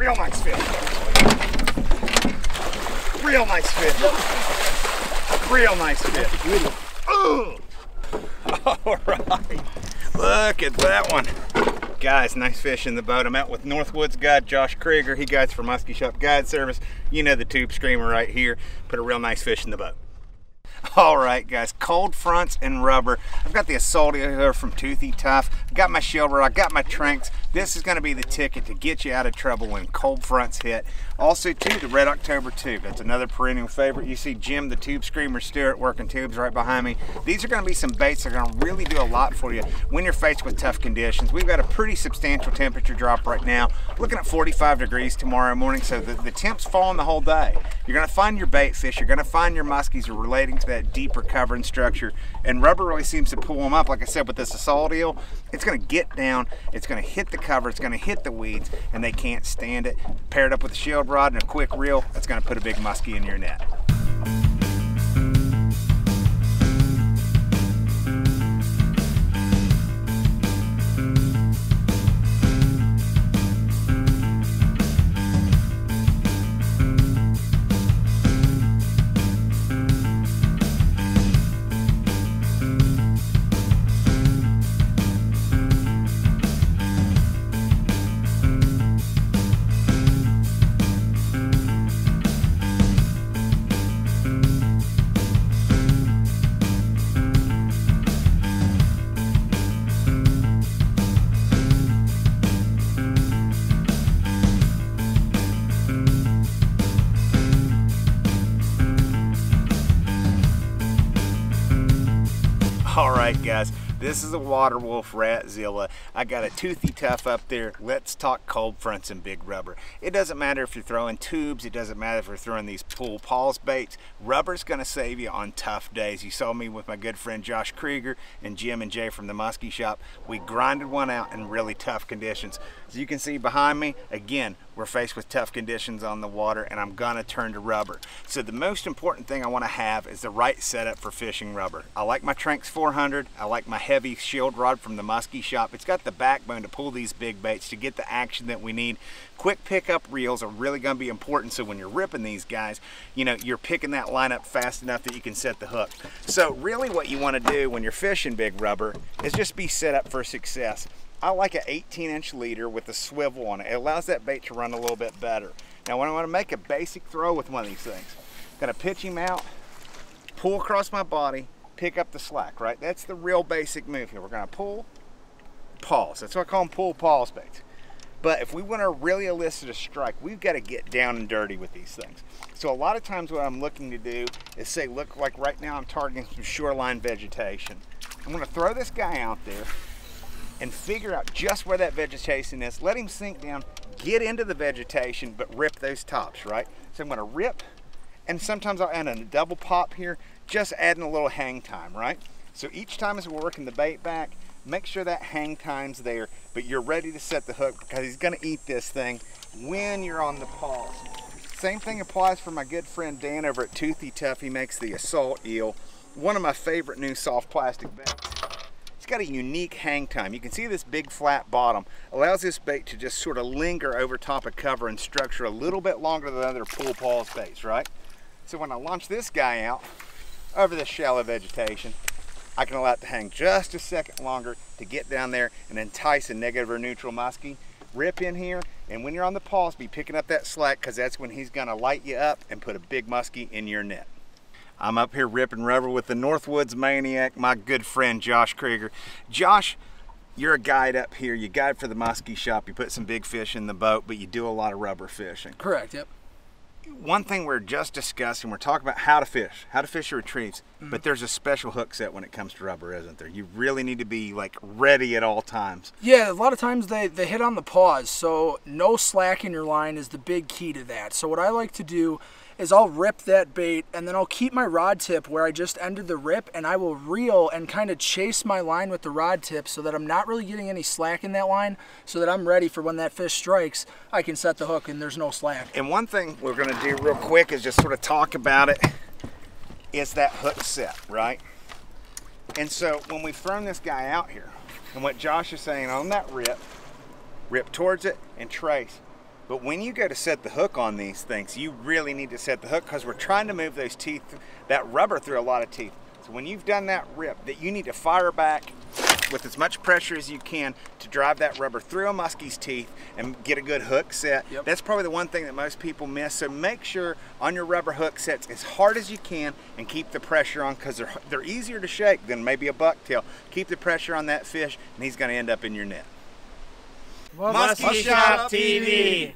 Real nice fish. Real nice fish. Real nice fish. Ooh. All right. Look at that one. Guys, nice fish in the boat. I'm out with Northwoods guide Josh Krieger. He guides for Musky Shop Guide Service. You know the tube screamer right here. Put a real nice fish in the boat. All right, guys, cold fronts and rubber. I've got the Assault here from Toothy Tuff. I've got my Shield I got my Tranx. This is gonna be the ticket to get you out of trouble when cold fronts hit. Also, too, the Red October tube. That's another perennial favorite. You see Jim, the tube screamer Stewart, working tubes right behind me. These are gonna be some baits that are gonna really do a lot for you when you're faced with tough conditions. We've got a pretty substantial temperature drop right now. Looking at 45 degrees tomorrow morning, so the, the temps falling the whole day. You're gonna find your bait fish, you're gonna find your muskies are relating to that deeper covering structure, and rubber really seems to pull them up. Like I said, with this assault eel, it's gonna get down, it's gonna hit the cover, it's gonna hit the weeds, and they can't stand it. Paired up with a shield rod and a quick reel, that's gonna put a big muskie in your net. Right, guys, this is a Water Wolf Ratzilla. I got a Toothy Tuff up there. Let's talk cold fronts and big rubber. It doesn't matter if you're throwing tubes. It doesn't matter if you're throwing these pull pause baits. Rubber's gonna save you on tough days. You saw me with my good friend Josh Krieger and Jim and Jay from the Musky Shop. We grinded one out in really tough conditions. As you can see behind me, again, we're faced with tough conditions on the water and I'm gonna turn to rubber. So the most important thing I wanna have is the right setup for fishing rubber. I like my Tranx 400. I like my heavy shield rod from the Musky Shop. It's got the backbone to pull these big baits to get the action that we need. Quick pickup reels are really gonna be important so when you're ripping these guys, you know, you're picking that line up fast enough that you can set the hook. So really what you wanna do when you're fishing big rubber is just be set up for success. I like an 18 inch leader with a swivel on it. It allows that bait to run a little bit better. Now when I want to make a basic throw with one of these things, I'm gonna pitch him out, pull across my body, pick up the slack, right? That's the real basic move here. We're gonna pull, pause. That's what I call them pull pause baits. But if we want to really elicit a strike, we've got to get down and dirty with these things. So a lot of times what I'm looking to do is say, look like right now I'm targeting some shoreline vegetation. I'm gonna throw this guy out there, and figure out just where that vegetation is. Let him sink down, get into the vegetation, but rip those tops, right? So I'm gonna rip, and sometimes I'll add a double pop here, just adding a little hang time, right? So each time as we're working the bait back, make sure that hang time's there, but you're ready to set the hook because he's gonna eat this thing when you're on the pause. Same thing applies for my good friend Dan over at Toothy Tuff. He makes the assault eel, one of my favorite new soft plastic baits It's got a unique hang time. You can see this big flat bottom allows this bait to just sort of linger over top of cover and structure a little bit longer than other pull pause baits, right? So when I launch this guy out over the shallow vegetation, I can allow it to hang just a second longer to get down there and entice a negative or neutral muskie. Rip in here, and when you're on the pause, be picking up that slack because that's when he's gonna light you up and put a big muskie in your net. I'm up here ripping rubber with the Northwoods Maniac, my good friend Josh Krieger. Josh, you're a guide up here. You guide for the Musky Shop. You put some big fish in the boat, but you do a lot of rubber fishing. Correct, yep. One thing we're just discussing, we're talking about how to fish, how to fish your retrieves, mm -hmm. but there's a special hook set when it comes to rubber, isn't there? You really need to be like ready at all times. Yeah, a lot of times they, they hit on the pause, so no slack in your line is the big key to that. So what I like to do is I'll rip that bait and then I'll keep my rod tip where I just ended the rip and I will reel and kind of chase my line with the rod tip so that I'm not really getting any slack in that line so that I'm ready for when that fish strikes, I can set the hook and there's no slack. And one thing we're gonna do real quick is just sort of talk about it is that hook set, right? And so when we've thrown this guy out here and what Josh is saying on that rip, rip towards it and trace But when you go to set the hook on these things, you really need to set the hook because we're trying to move those teeth, that rubber through a lot of teeth. So when you've done that rip, that you need to fire back with as much pressure as you can to drive that rubber through a muskie's teeth and get a good hook set. Yep. That's probably the one thing that most people miss. So make sure on your rubber hook sets as hard as you can and keep the pressure on because they're, they're easier to shake than maybe a bucktail. Keep the pressure on that fish and he's going to end up in your net. Musky Shop TV.